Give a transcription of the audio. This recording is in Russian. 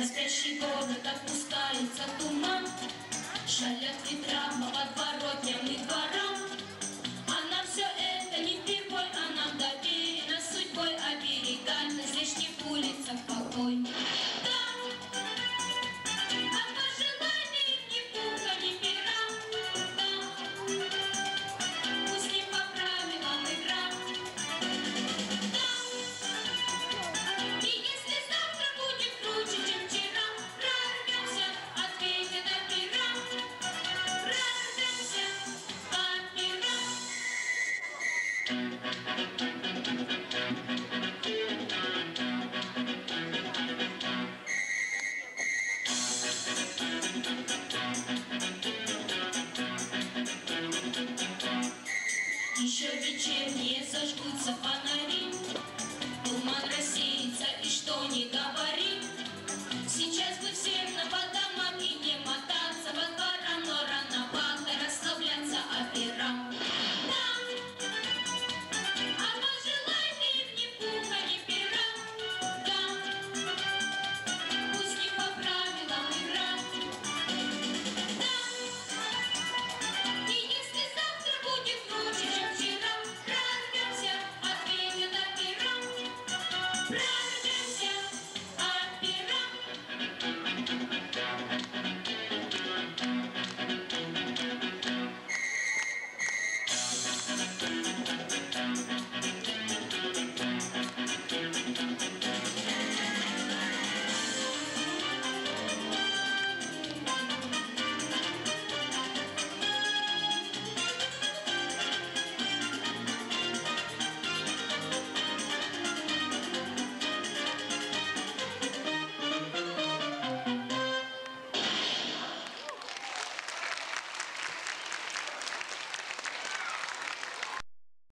Настоящий город отпускается туман, Шалят ветра по подворотням и дворам. Чем не зажгутся фонари, Туман рассеется, и что не добавить?